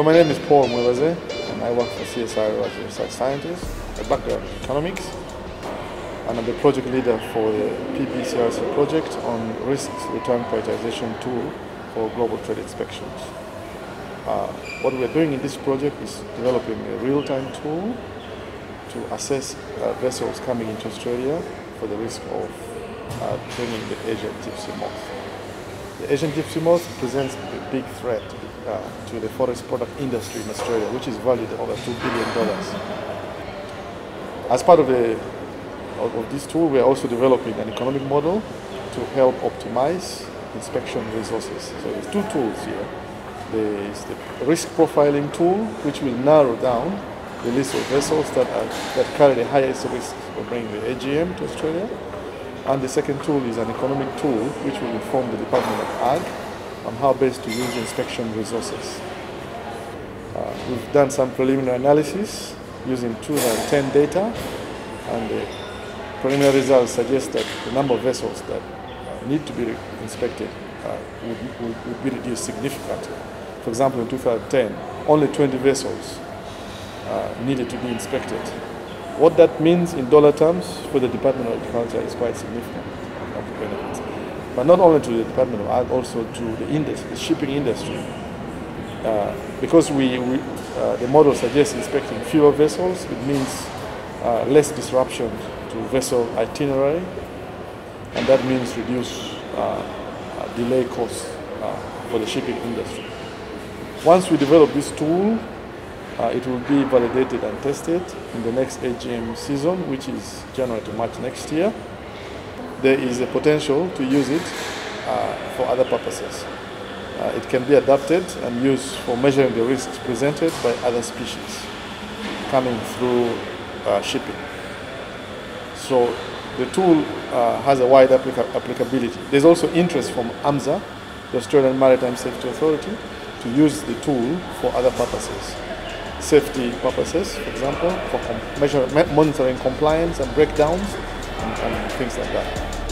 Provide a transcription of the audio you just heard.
So my name is Paul Mwebaze and I work for CSIRO as a research scientist. My background is economics and I'm the project leader for the PBCRC project on risk return prioritization tool for global trade inspections. Uh, what we're doing in this project is developing a real-time tool to assess uh, vessels coming into Australia for the risk of uh, bringing the Asian gypsy moth. The Asian gypsy moth presents a big threat uh, to the forest product industry in Australia, which is valued over $2 billion. As part of, the, of, of this tool, we are also developing an economic model to help optimize inspection resources. So there's two tools here. There is the risk profiling tool, which will narrow down the list of vessels that, are, that carry the highest risk of bringing the AGM to Australia and the second tool is an economic tool which will inform the Department of Ag on how best to use inspection resources. Uh, we've done some preliminary analysis using 2010 data and the preliminary results suggest that the number of vessels that need to be inspected uh, would, would, be reduced significantly. For example, in 2010, only 20 vessels uh, needed to be inspected what that means in dollar terms for the Department of Agriculture is quite significant. But not only to the Department of Ag, also to the industry, the shipping industry. Uh, because we, we uh, the model suggests inspecting fewer vessels, it means uh, less disruption to vessel itinerary, and that means reduce uh, uh, delay costs uh, for the shipping industry. Once we develop this tool, it will be validated and tested in the next AGM season, which is January to March next year. There is a potential to use it uh, for other purposes. Uh, it can be adapted and used for measuring the risks presented by other species coming through uh, shipping. So the tool uh, has a wide applica applicability. There's also interest from AMSA, the Australian Maritime Safety Authority, to use the tool for other purposes safety purposes, for example, for measure, monitoring compliance and breakdowns and, and things like that.